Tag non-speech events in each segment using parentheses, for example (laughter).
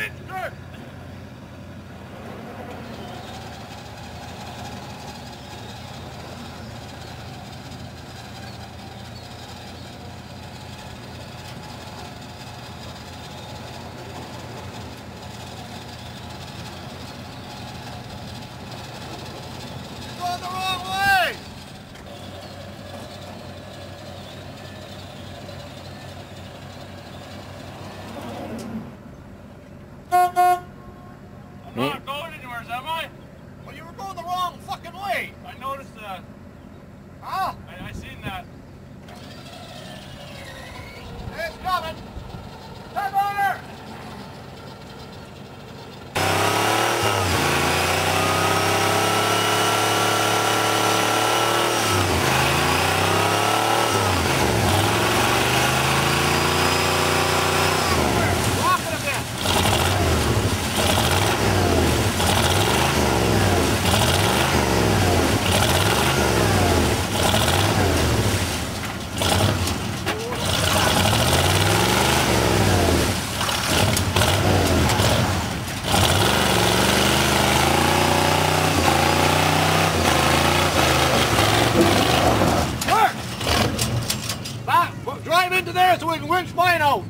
it. Wait, I noticed that. Huh? I, I seen that. It's coming. Into there so we can winch mine out.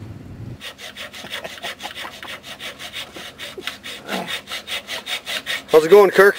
How's it going, Kirk?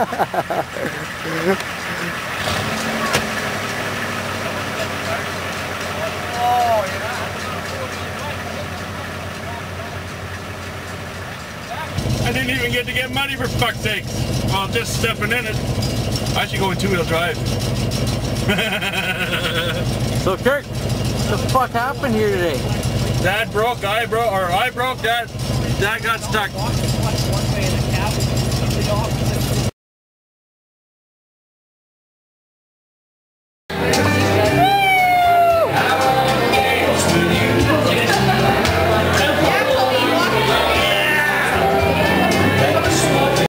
I didn't even get to get muddy for fuck's sake. Well, just stepping in it. I should go in two-wheel drive. (laughs) So Kirk, what the fuck happened here today? Dad broke, I broke, or I broke, Dad. Dad got stuck.